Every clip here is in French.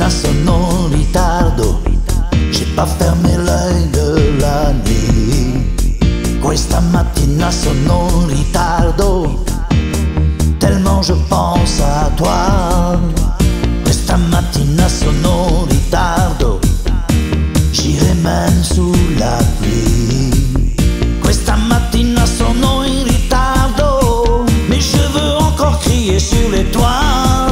à ritardo, j'ai pas fermé l'œil de la nuit. Questa mattina sono ritardo, tellement je pense à toi. Questa mattina sono ritardo, j'irai même sous la pluie. Questa mattina sono in ritardo, mais je veux encore crier sur les toits.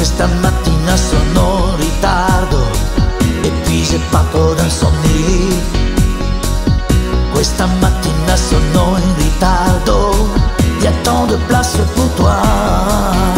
Questa mattina sono in ritardo j'ai pas trop d'insomnie. Questa mattina sono in ritardo, y a tant de place pour toi.